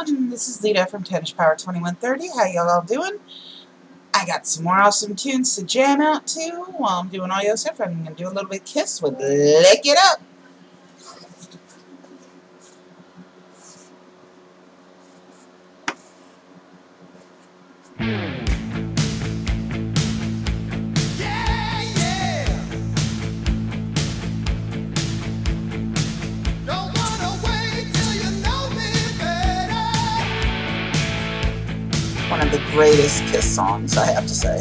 everyone, this is Lita from Tenish Power 2130. How y'all doing? I got some more awesome tunes to jam out to while I'm doing Audiosurf. I'm going to do a little bit Kiss with Lick It Up. The greatest Kiss songs, I have to say.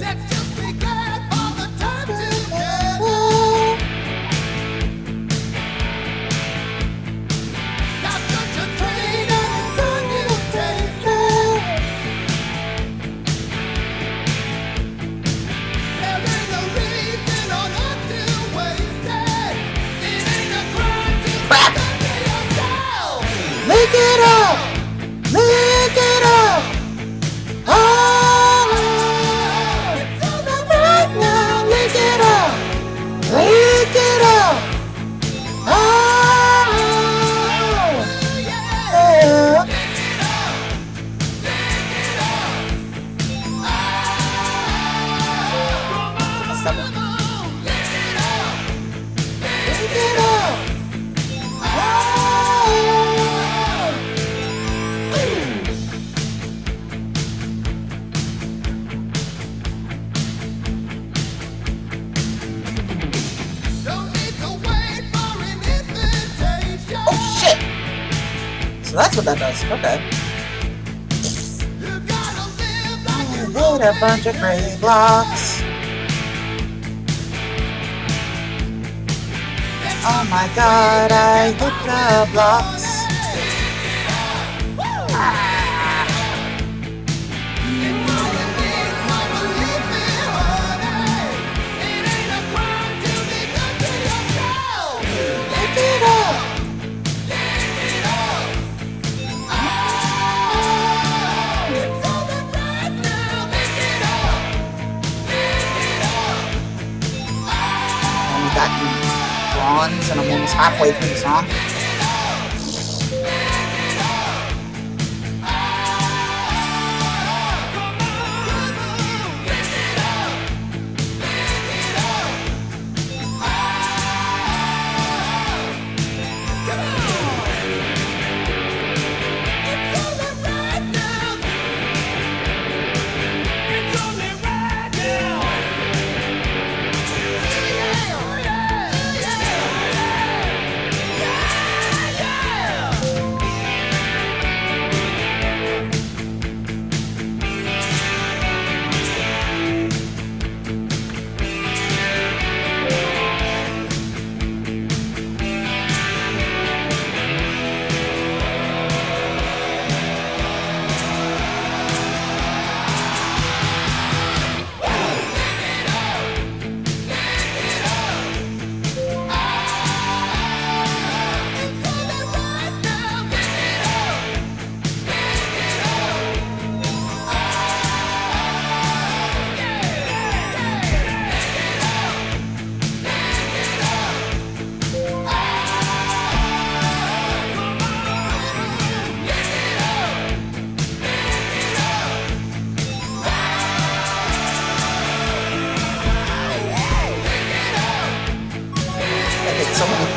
That's what that does. Okay. Hit a bunch of gray blocks. Oh my god, I hit the blocks. Lick bronze and I'm almost halfway through the song.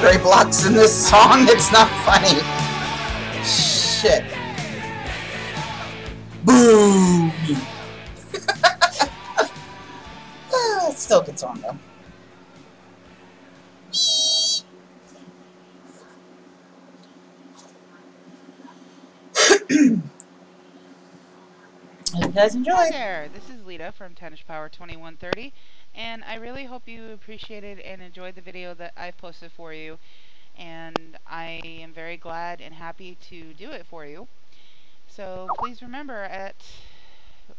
Gray blocks in this song, it's not funny. Shit. Boom! Still good song, though. Guys Hi there, this is Lita from Tenish Power 2130, and I really hope you appreciated and enjoyed the video that I've posted for you, and I am very glad and happy to do it for you. So please remember, at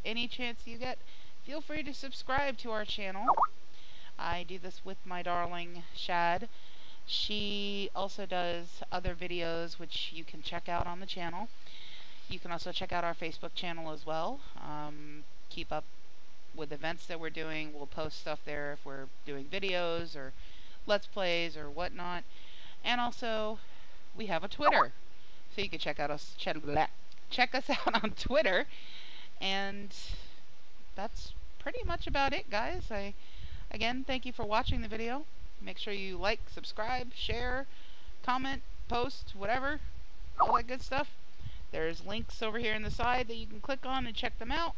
any chance you get, feel free to subscribe to our channel. I do this with my darling Shad. She also does other videos which you can check out on the channel. You can also check out our Facebook channel as well. Um, keep up with events that we're doing. We'll post stuff there if we're doing videos or let's plays or whatnot. And also, we have a Twitter, so you can check out us check, check us out on Twitter. And that's pretty much about it, guys. I Again, thank you for watching the video. Make sure you like, subscribe, share, comment, post, whatever, all that good stuff. There's links over here in the side that you can click on and check them out.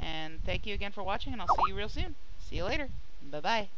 And thank you again for watching, and I'll see you real soon. See you later. Bye-bye.